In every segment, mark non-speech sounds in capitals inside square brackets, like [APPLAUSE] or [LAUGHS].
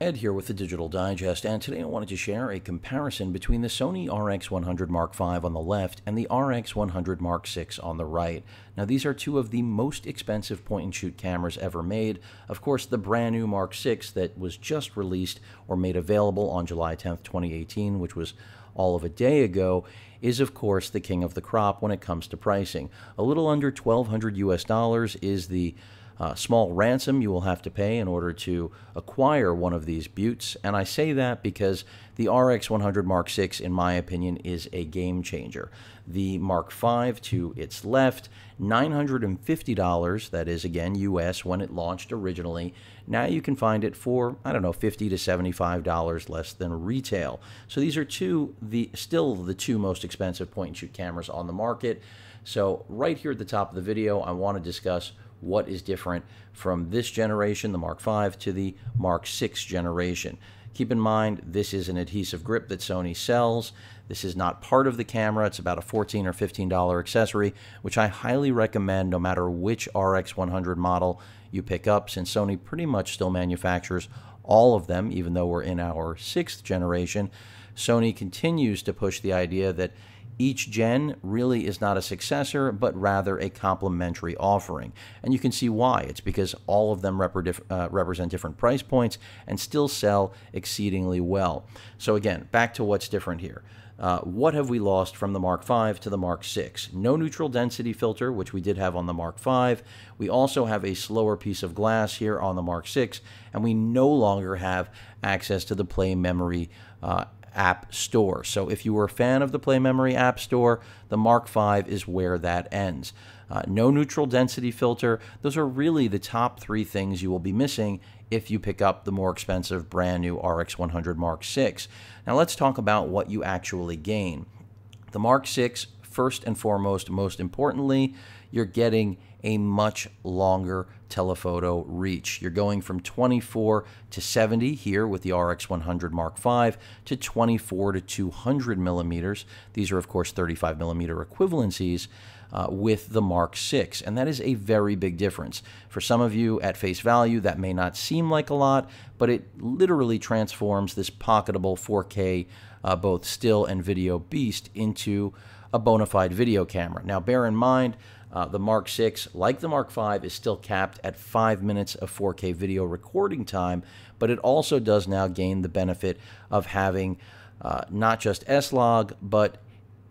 Ed here with the Digital Digest, and today I wanted to share a comparison between the Sony RX100 Mark V on the left and the RX100 Mark VI on the right. Now, these are two of the most expensive point and shoot cameras ever made. Of course, the brand new Mark VI that was just released or made available on July 10th, 2018, which was all of a day ago, is of course the king of the crop when it comes to pricing. A little under 1200 US dollars is the uh, small ransom you will have to pay in order to acquire one of these buttes. And I say that because the RX 100 Mark VI, in my opinion, is a game changer. The Mark V to its left, $950, that is again US when it launched originally. Now you can find it for, I don't know, 50 to $75 less than retail. So these are two, the still the two most expensive point and shoot cameras on the market. So right here at the top of the video, I want to discuss what is different from this generation, the Mark V, to the Mark VI generation. Keep in mind, this is an adhesive grip that Sony sells. This is not part of the camera. It's about a 14 or $15 accessory, which I highly recommend no matter which RX 100 model you pick up, since Sony pretty much still manufactures all of them, even though we're in our sixth generation. Sony continues to push the idea that each gen really is not a successor, but rather a complementary offering. And you can see why. It's because all of them uh, represent different price points and still sell exceedingly well. So, again, back to what's different here. Uh, what have we lost from the Mark V to the Mark VI? No neutral density filter, which we did have on the Mark V. We also have a slower piece of glass here on the Mark VI, and we no longer have access to the play memory uh, App Store. So if you were a fan of the Play Memory App Store, the Mark V is where that ends. Uh, no neutral density filter. Those are really the top three things you will be missing if you pick up the more expensive brand new RX 100 Mark VI. Now let's talk about what you actually gain. The Mark VI, first and foremost, most importantly, you're getting a much longer telephoto reach. You're going from 24 to 70 here with the RX 100 Mark V to 24 to 200 millimeters. These are, of course, 35 millimeter equivalencies. Uh, with the Mark VI, and that is a very big difference. For some of you at face value, that may not seem like a lot, but it literally transforms this pocketable 4K, uh, both still and video beast, into a bona fide video camera. Now, bear in mind, uh, the Mark 6, like the Mark 5, is still capped at 5 minutes of 4K video recording time, but it also does now gain the benefit of having uh, not just S-Log, but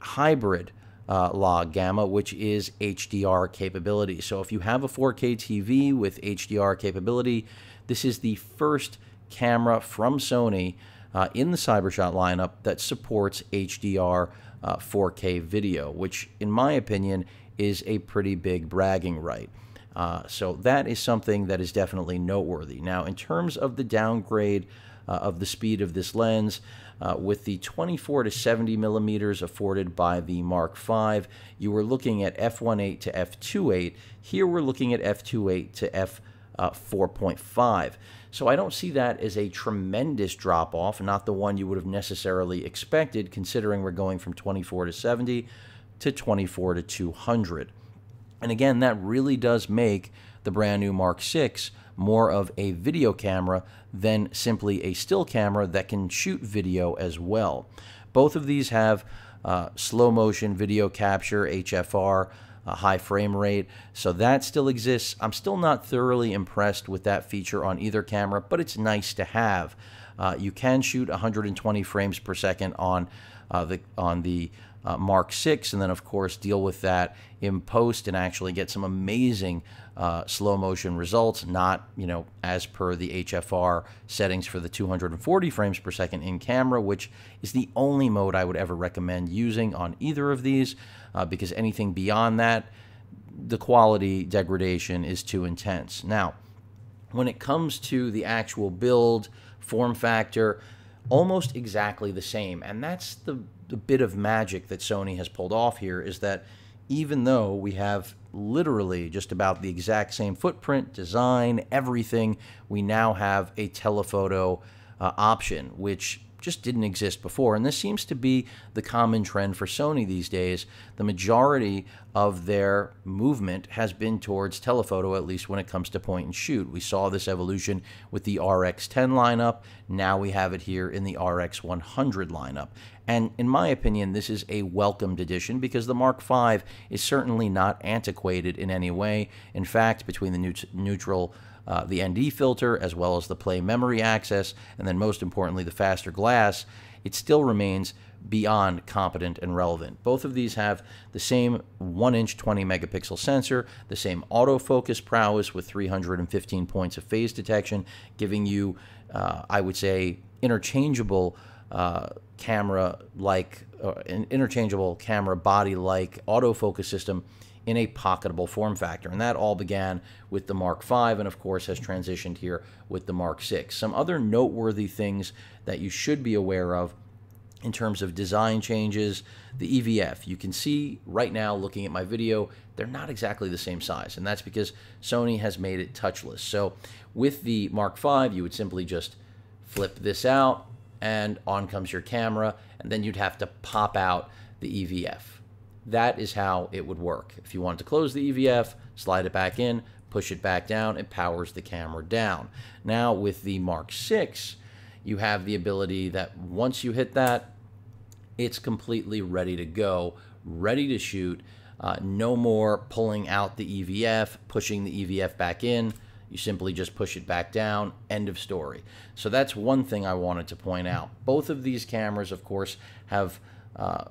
hybrid uh, log gamma, which is HDR capability. So if you have a 4K TV with HDR capability, this is the first camera from Sony uh, in the Cybershot lineup that supports HDR uh, 4K video, which, in my opinion, is a pretty big bragging right. Uh, so that is something that is definitely noteworthy. Now, in terms of the downgrade uh, of the speed of this lens, uh, with the 24 to 70 millimeters afforded by the Mark V, you were looking at f1.8 to f2.8. Here we're looking at f2.8 to f4.5. So I don't see that as a tremendous drop off, not the one you would have necessarily expected, considering we're going from 24 to 70 to 24 to 200. And again, that really does make the brand new Mark VI more of a video camera than simply a still camera that can shoot video as well. Both of these have uh, slow motion video capture, HFR, a high frame rate, so that still exists. I'm still not thoroughly impressed with that feature on either camera, but it's nice to have. Uh, you can shoot 120 frames per second on uh, the on the uh, Mark 6, and then, of course, deal with that in post and actually get some amazing uh, slow motion results, not, you know, as per the HFR settings for the 240 frames per second in camera, which is the only mode I would ever recommend using on either of these, uh, because anything beyond that, the quality degradation is too intense. Now, when it comes to the actual build, form factor, almost exactly the same. And that's the, the bit of magic that Sony has pulled off here is that even though we have literally just about the exact same footprint, design, everything, we now have a telephoto uh, option, which just didn't exist before. And this seems to be the common trend for Sony these days. The majority of their movement has been towards telephoto, at least when it comes to point and shoot. We saw this evolution with the RX 10 lineup. Now we have it here in the RX 100 lineup. And in my opinion, this is a welcomed addition because the Mark V is certainly not antiquated in any way. In fact, between the neutral uh, the ND filter, as well as the play memory access, and then most importantly, the faster glass, it still remains beyond competent and relevant. Both of these have the same 1 inch 20 megapixel sensor, the same autofocus prowess with 315 points of phase detection, giving you, uh, I would say, interchangeable uh, camera like, uh, an interchangeable camera body like autofocus system in a pocketable form factor. And that all began with the Mark V and, of course, has transitioned here with the Mark VI. Some other noteworthy things that you should be aware of in terms of design changes, the EVF. You can see right now, looking at my video, they're not exactly the same size, and that's because Sony has made it touchless. So with the Mark V, you would simply just flip this out, and on comes your camera, and then you'd have to pop out the EVF. That is how it would work. If you wanted to close the EVF, slide it back in, push it back down, it powers the camera down. Now with the Mark 6, you have the ability that once you hit that, it's completely ready to go, ready to shoot. Uh, no more pulling out the EVF, pushing the EVF back in. You simply just push it back down. End of story. So that's one thing I wanted to point out. Both of these cameras, of course, have uh,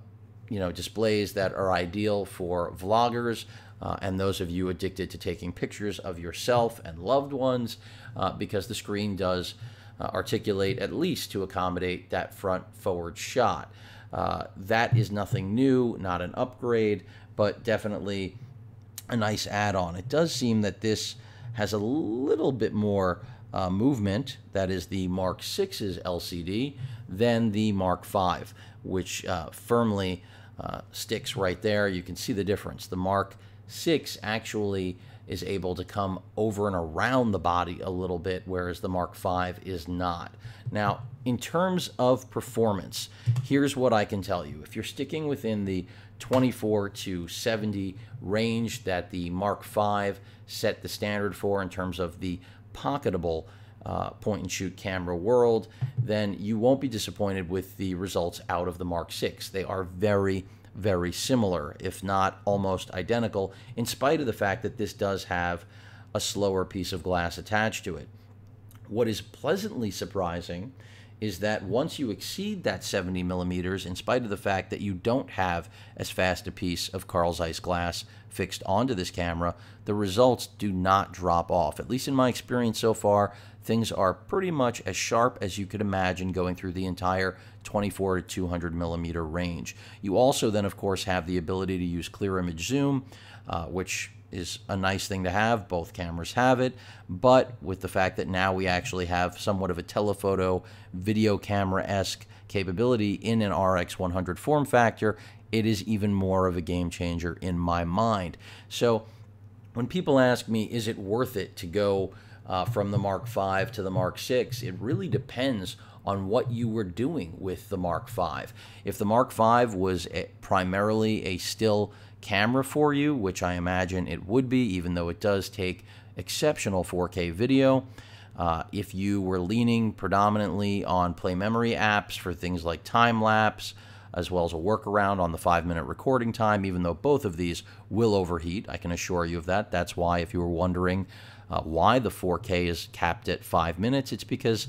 you know displays that are ideal for vloggers uh, and those of you addicted to taking pictures of yourself and loved ones uh, because the screen does uh, articulate at least to accommodate that front forward shot. Uh, that is nothing new, not an upgrade, but definitely a nice add-on. It does seem that this has a little bit more uh, movement, that is the Mark 6's LCD, than the Mark 5, which uh, firmly uh, sticks right there. You can see the difference. The Mark 6 actually is able to come over and around the body a little bit, whereas the Mark 5 is not. Now, in terms of performance, here's what I can tell you. If you're sticking within the 24 to 70 range that the Mark 5 set the standard for in terms of the pocketable uh, point and shoot camera world, then you won't be disappointed with the results out of the Mark 6. They are very, very similar, if not almost identical, in spite of the fact that this does have a slower piece of glass attached to it. What is pleasantly surprising is that once you exceed that 70 millimeters, in spite of the fact that you don't have as fast a piece of Carl Zeiss glass fixed onto this camera, the results do not drop off. At least in my experience so far, things are pretty much as sharp as you could imagine going through the entire 24 to 200 millimeter range. You also then, of course, have the ability to use clear image zoom, uh, which is a nice thing to have. Both cameras have it, but with the fact that now we actually have somewhat of a telephoto video camera esque capability in an RX 100 form factor, it is even more of a game changer in my mind. So when people ask me, is it worth it to go uh, from the Mark V to the Mark VI, it really depends on what you were doing with the Mark V. If the Mark V was a, primarily a still camera for you, which I imagine it would be, even though it does take exceptional 4K video. Uh, if you were leaning predominantly on play memory apps for things like time lapse, as well as a workaround on the five minute recording time, even though both of these will overheat, I can assure you of that. That's why, if you were wondering uh, why the 4K is capped at five minutes, it's because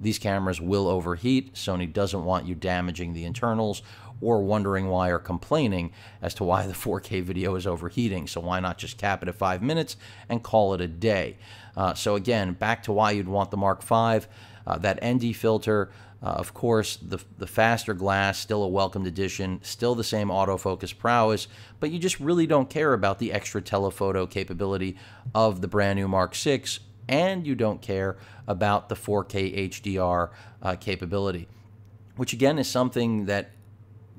these cameras will overheat. Sony doesn't want you damaging the internals or wondering why or complaining as to why the 4K video is overheating. So why not just cap it at five minutes and call it a day? Uh, so again, back to why you'd want the Mark V. Uh, that ND filter, uh, of course, the, the faster glass, still a welcomed addition, still the same autofocus prowess, but you just really don't care about the extra telephoto capability of the brand new Mark 6, and you don't care about the 4K HDR uh, capability, which again is something that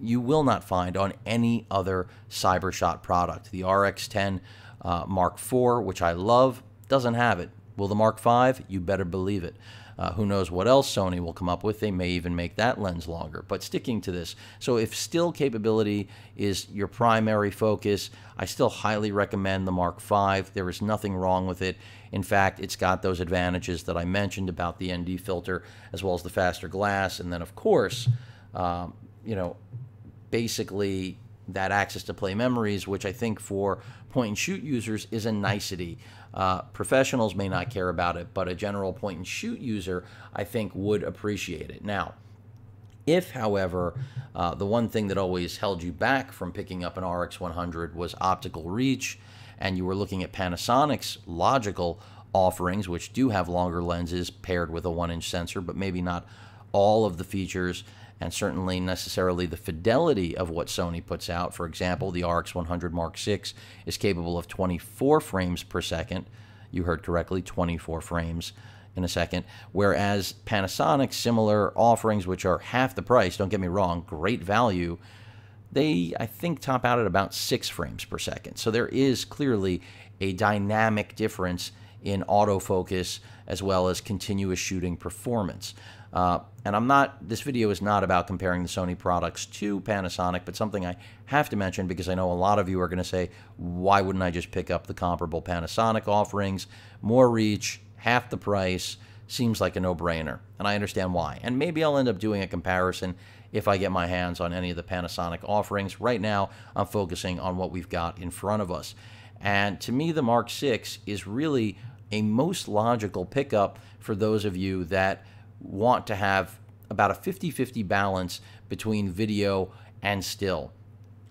you will not find on any other Cybershot product. The RX10 uh, Mark IV, which I love, doesn't have it. Will the Mark V? You better believe it. Uh, who knows what else Sony will come up with? They may even make that lens longer. But sticking to this, so if still capability is your primary focus, I still highly recommend the Mark V. There is nothing wrong with it. In fact, it's got those advantages that I mentioned about the ND filter as well as the faster glass. And then, of course, um, you know, basically that access to play memories, which I think for point and shoot users is a nicety. Uh, professionals may not care about it, but a general point and shoot user, I think, would appreciate it. Now, if, however, uh, the one thing that always held you back from picking up an RX 100 was optical reach, and you were looking at Panasonic's logical offerings, which do have longer lenses paired with a one inch sensor, but maybe not all of the features and certainly necessarily the fidelity of what Sony puts out. For example, the RX 100 Mark VI is capable of 24 frames per second. You heard correctly, 24 frames in a second. Whereas Panasonic, similar offerings, which are half the price, don't get me wrong, great value, they, I think, top out at about six frames per second. So there is clearly a dynamic difference in autofocus as well as continuous shooting performance. Uh, and I'm not, this video is not about comparing the Sony products to Panasonic, but something I have to mention because I know a lot of you are going to say, why wouldn't I just pick up the comparable Panasonic offerings? More reach, half the price, seems like a no brainer. And I understand why. And maybe I'll end up doing a comparison if I get my hands on any of the Panasonic offerings. Right now, I'm focusing on what we've got in front of us. And to me, the Mark 6 is really a most logical pickup for those of you that want to have about a 50 50 balance between video and still.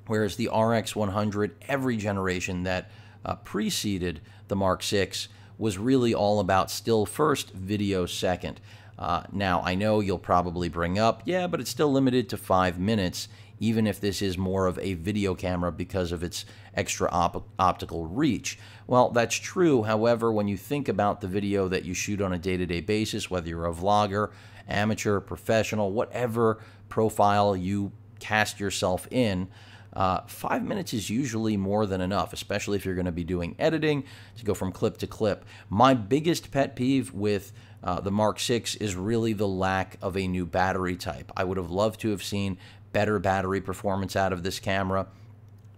Whereas the RX 100, every generation that uh, preceded the Mark 6 was really all about still first, video second. Uh, now, I know you'll probably bring up, yeah, but it's still limited to five minutes, even if this is more of a video camera because of its extra op optical reach. Well, that's true. However, when you think about the video that you shoot on a day to day basis, whether you're a vlogger, amateur, professional, whatever profile you cast yourself in, uh, five minutes is usually more than enough, especially if you're going to be doing editing to go from clip to clip. My biggest pet peeve with uh, the Mark 6 is really the lack of a new battery type. I would have loved to have seen better battery performance out of this camera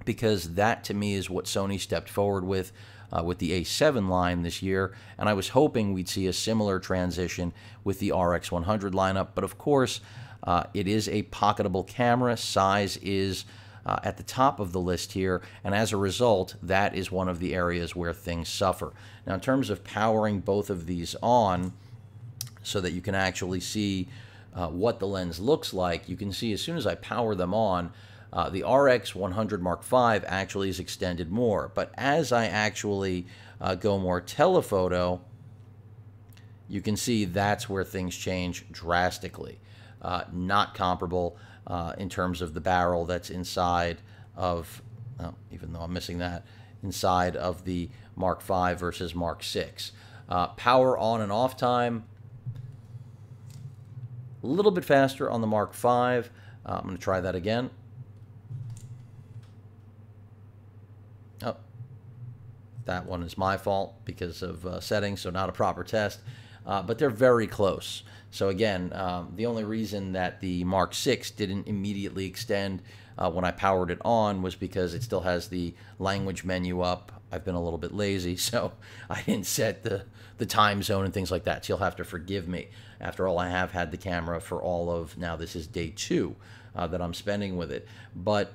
because that to me is what Sony stepped forward with uh, with the A7 line this year, and I was hoping we'd see a similar transition with the RX 100 lineup. But of course, uh, it is a pocketable camera. Size is uh, at the top of the list here, and as a result, that is one of the areas where things suffer. Now, in terms of powering both of these on, so that you can actually see uh, what the lens looks like, you can see as soon as I power them on, uh, the RX 100 Mark V actually is extended more. But as I actually uh, go more telephoto, you can see that's where things change drastically. Uh, not comparable uh, in terms of the barrel that's inside of, even though I'm missing that, inside of the Mark V versus Mark 6. Uh, power on and off time, a little bit faster on the Mark V. Uh, I'm going to try that again. Oh, that one is my fault because of uh, settings, so not a proper test. Uh, but they're very close. So again, um, the only reason that the Mark 6 didn't immediately extend uh, when I powered it on was because it still has the language menu up. I've been a little bit lazy, [LAUGHS] so I didn't set the, the time zone and things like that. So you'll have to forgive me. After all, I have had the camera for all of now. This is day two uh, that I'm spending with it, but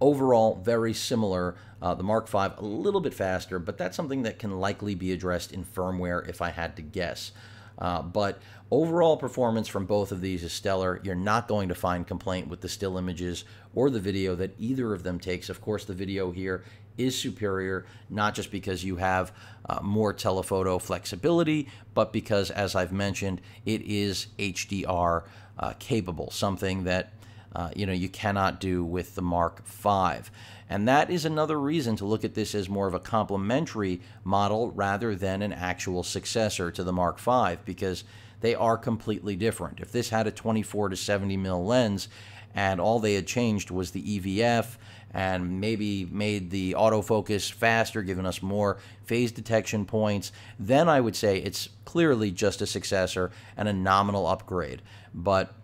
overall very similar. Uh, the Mark V a little bit faster, but that's something that can likely be addressed in firmware if I had to guess. Uh, but overall performance from both of these is stellar. You're not going to find complaint with the still images or the video that either of them takes. Of course, the video here is superior, not just because you have uh, more telephoto flexibility, but because, as I've mentioned, it is HDR uh, capable, something that uh, you know you cannot do with the Mark V. And that is another reason to look at this as more of a complementary model rather than an actual successor to the Mark V, because They are completely different. If this had a 24 to 70 mil lens and all they had changed was the EVF and maybe made the autofocus faster, giving us more phase detection points, then I would say it's clearly just a successor and a nominal upgrade. But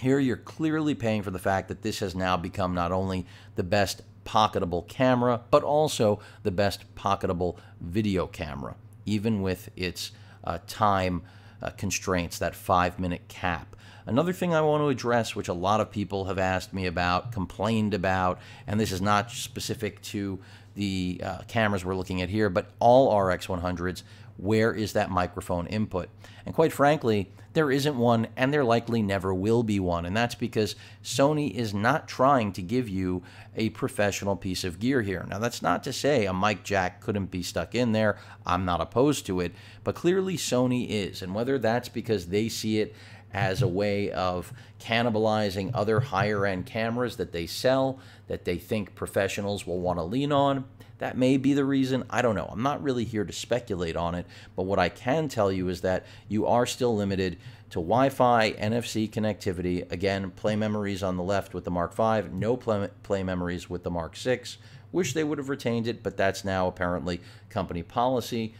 here you're clearly paying for the fact that this has now become not only the best pocketable camera, but also the best pocketable video camera, even with its uh, time uh, constraints, that five minute cap. Another thing I want to address, which a lot of people have asked me about, complained about, and this is not specific to the uh, cameras we're looking at here, but all RX 100s, where is that microphone input? And quite frankly, there isn't one, and there likely never will be one. And that's because Sony is not trying to give you a professional piece of gear here. Now, that's not to say a mic jack couldn't be stuck in there. I'm not opposed to it. But clearly, Sony is. And whether that's because they see it as a way of cannibalizing other higher end cameras that they sell that they think professionals will want to lean on. That may be the reason. I don't know. I'm not really here to speculate on it, but what I can tell you is that you are still limited to Wi Fi, NFC connectivity. Again, play memories on the left with the Mark V, no play, play memories with the Mark 6. Wish they would have retained it, but that's now apparently company policy.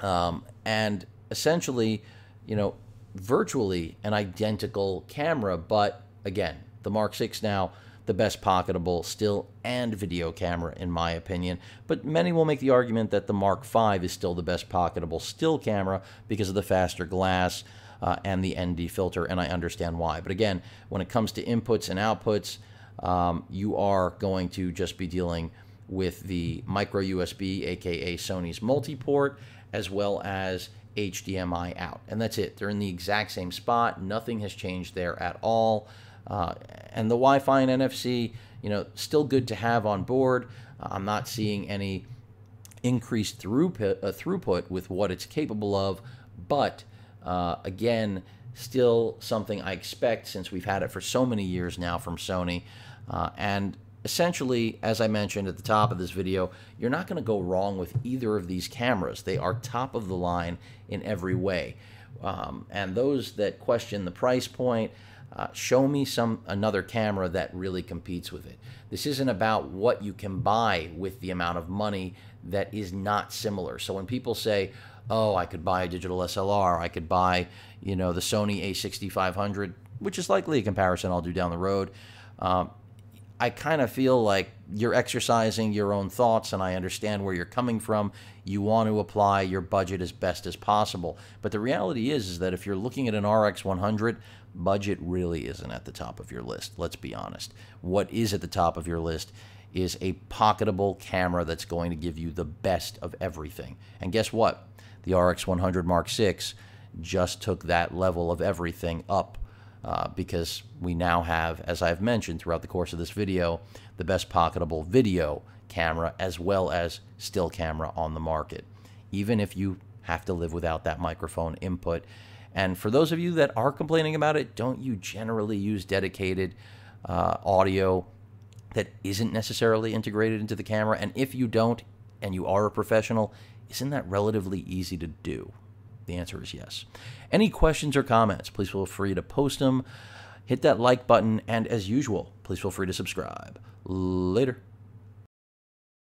Um, and essentially, you know, virtually an identical camera, but again, the Mark 6 now the best pocketable still and video camera in my opinion, but many will make the argument that the Mark V is still the best pocketable still camera because of the faster glass uh, and the ND filter, and I understand why. But again, when it comes to inputs and outputs, um, you are going to just be dealing with the micro USB, aka Sony's multi-port, as well as HDMI out. And that's it. They're in the exact same spot. Nothing has changed there at all. Uh, and the Wi-Fi and NFC, you know, still good to have on board. I'm not seeing any increased throughput, uh, throughput with what it's capable of, but uh, again, still something I expect since we've had it for so many years now from Sony. Uh, and essentially, as I mentioned at the top of this video, you're not going to go wrong with either of these cameras. They are top of the line in every way. Um, and those that question the price point, uh, show me some another camera that really competes with it. This isn't about what you can buy with the amount of money that is not similar. So when people say, "Oh, I could buy a digital SLR, I could buy, you know, the Sony A6500," which is likely a comparison I'll do down the road. Um, I kind of feel like you're exercising your own thoughts, and I understand where you're coming from. You want to apply your budget as best as possible. But the reality is, is that if you're looking at an RX 100, budget really isn't at the top of your list. Let's be honest. What is at the top of your list is a pocketable camera that's going to give you the best of everything. And guess what? The RX 100 Mark 6 just took that level of everything up uh, because we now have, as I've mentioned throughout the course of this video, the best pocketable video camera as well as still camera on the market, even if you have to live without that microphone input. And for those of you that are complaining about it, don't you generally use dedicated uh, audio that isn't necessarily integrated into the camera? And if you don't, and you are a professional, isn't that relatively easy to do? The answer is yes. Any questions or comments, please feel free to post them. Hit that like button, and as usual, please feel free to subscribe. Later.